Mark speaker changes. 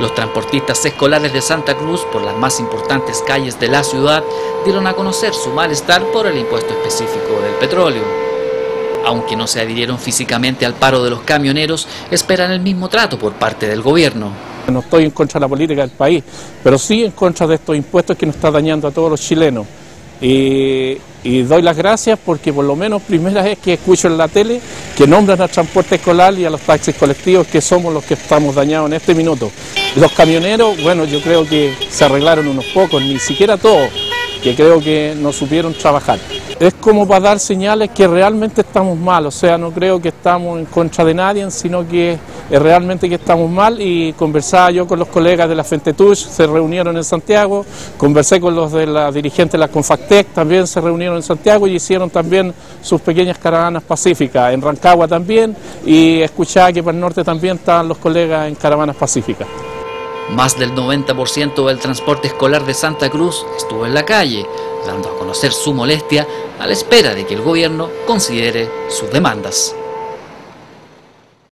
Speaker 1: Los transportistas escolares de Santa Cruz por las más importantes calles de la ciudad dieron a conocer su malestar por el impuesto específico del petróleo. Aunque no se adhirieron físicamente al paro de los camioneros, esperan el mismo trato por parte del gobierno.
Speaker 2: No estoy en contra de la política del país, pero sí en contra de estos impuestos que nos está dañando a todos los chilenos. Y, y, doy las gracias porque por lo menos primera vez que escucho en la tele que nombran al transporte escolar y a los taxis colectivos que somos los que estamos dañados en este minuto. Los camioneros, bueno, yo creo que se arreglaron unos pocos, ni siquiera todos, que creo que no supieron trabajar. Es como para dar señales que realmente estamos mal, o sea, no creo que estamos en contra de nadie, sino que es realmente que estamos mal y conversaba yo con los colegas de la FENTETUSH, se reunieron en Santiago, conversé con los de la dirigente de la CONFACTEC, también se reunieron en Santiago y hicieron también sus pequeñas caravanas pacíficas, en Rancagua también, y escuchaba que para el norte también estaban los colegas en caravanas pacíficas.
Speaker 1: Más del 90% del transporte escolar de Santa Cruz estuvo en la calle, dando a conocer su molestia a la espera de que el gobierno considere sus demandas.